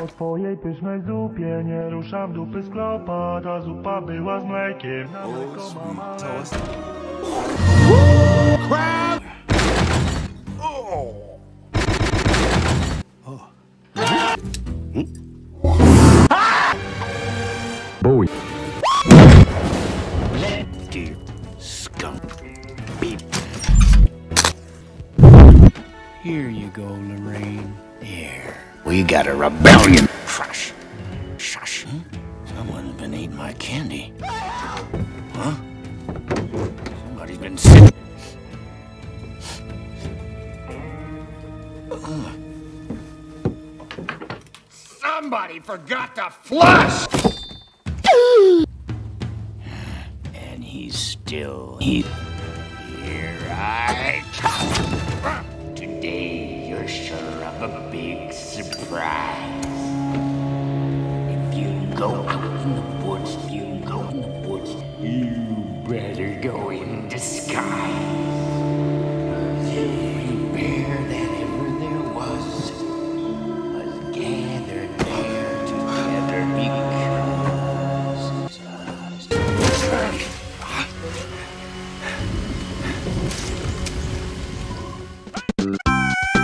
Po twojej pysznej zupie nie ruszam dupy z klopa Ta zupa była z mlekiem Na mleko mama. Dear skunk beep. Here you go, Lorraine. We got a rebellion. Shush. Shush. Hmm? Huh? Someone's been eating my candy. Huh? Somebody's been sitting. Somebody forgot to flush! and he's still here. Here I come you're sure of a big surprise. If you go out in the woods, if you go in the woods, you better go in disguise.